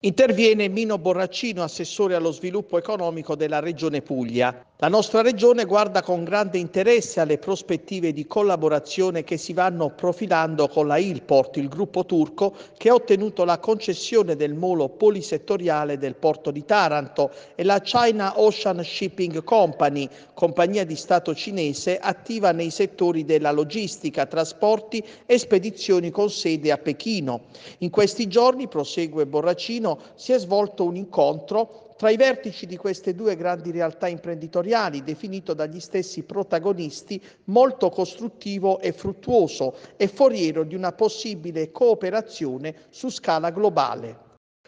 Interviene Mino Borraccino, assessore allo sviluppo economico della Regione Puglia. La nostra Regione guarda con grande interesse alle prospettive di collaborazione che si vanno profilando con la Ilport, il gruppo turco che ha ottenuto la concessione del molo polisettoriale del porto di Taranto e la China Ocean Shipping Company, compagnia di Stato cinese attiva nei settori della logistica, trasporti e spedizioni con sede a Pechino. In questi giorni, prosegue Borraccino, Torino si è svolto un incontro tra i vertici di queste due grandi realtà imprenditoriali, definito dagli stessi protagonisti molto costruttivo e fruttuoso e foriero di una possibile cooperazione su scala globale.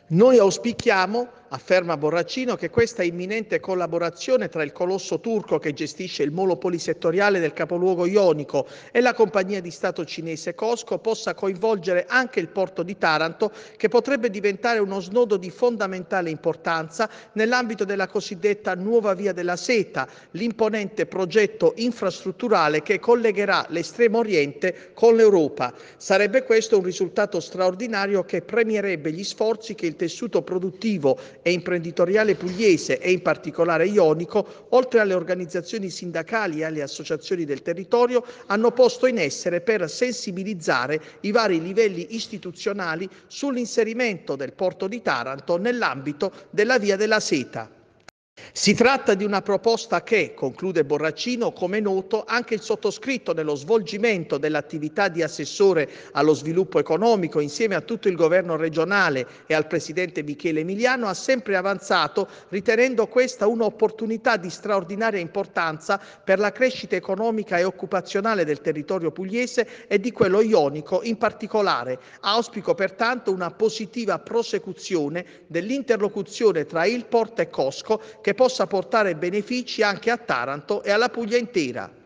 Noi auspichiamo afferma Borraccino che questa imminente collaborazione tra il colosso turco che gestisce il molo polisettoriale del capoluogo ionico e la compagnia di Stato cinese Cosco possa coinvolgere anche il porto di Taranto che potrebbe diventare uno snodo di fondamentale importanza nell'ambito della cosiddetta nuova via della seta, l'imponente progetto infrastrutturale che collegherà l'estremo oriente con l'Europa. Sarebbe questo un risultato straordinario che premierebbe gli sforzi che il tessuto produttivo e imprenditoriale pugliese e in particolare ionico, oltre alle organizzazioni sindacali e alle associazioni del territorio, hanno posto in essere per sensibilizzare i vari livelli istituzionali sull'inserimento del porto di Taranto nell'ambito della Via della Seta. Si tratta di una proposta che, conclude Borraccino, come noto, anche il sottoscritto nello svolgimento dell'attività di assessore allo sviluppo economico insieme a tutto il governo regionale e al presidente Michele Emiliano ha sempre avanzato ritenendo questa un'opportunità di straordinaria importanza per la crescita economica e occupazionale del territorio pugliese e di quello ionico in particolare. Auspico pertanto una positiva prosecuzione dell'interlocuzione tra il Port e Cosco che possa portare benefici anche a Taranto e alla Puglia intera.